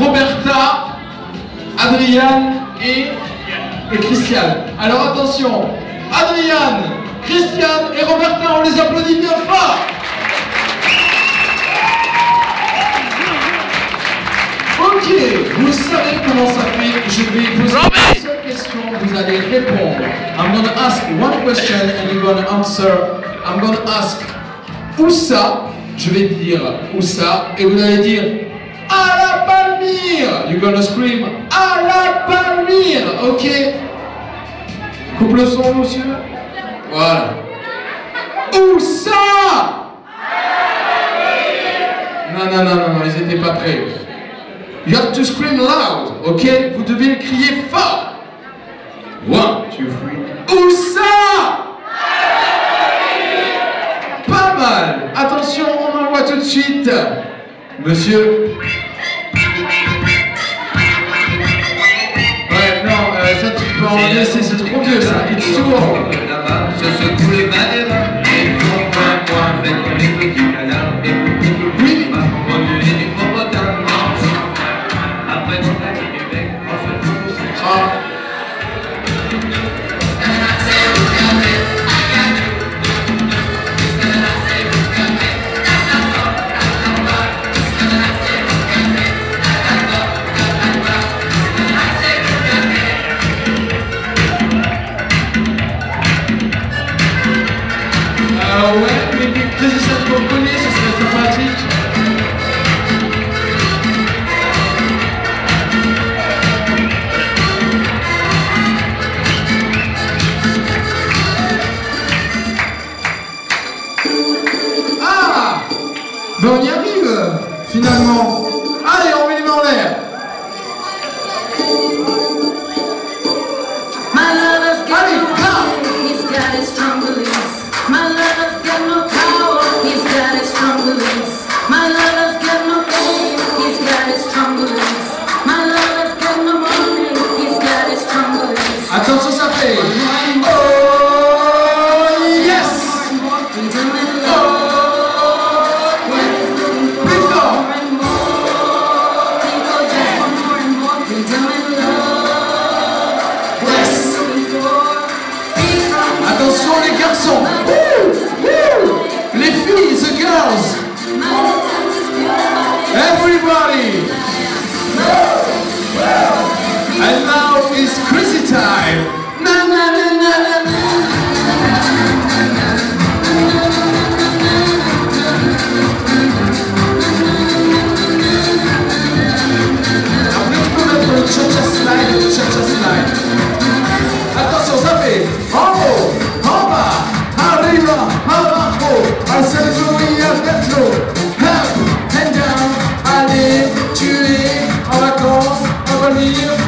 Roberta, Adriane et, et Christiane. Alors attention, Adriane, Christiane et Roberta, on les applaudit bien fort Ok, vous savez comment ça fait. Je vais poser une seule question, vous allez répondre. I'm gonna ask one question and you're gonna answer. I'm gonna ask où ça, je vais dire où ça, et vous allez dire à la Coupe le son, monsieur. Voilà. Où ça? Non, non, non, non, ils n'étaient pas prêts. You have to scream loud, ok? Vous devez crier fort. One, two, three. Où ça? Pas mal. Attention, on envoie tout de suite. Monsieur. Ouais, non, euh, ça tu peux en laisser, c'est vieux ça. It's too old. Là-bas, se Ben on y arrive, finalement. Garçons Woo Woo Les filles, the girls. Everybody. And now vacances, en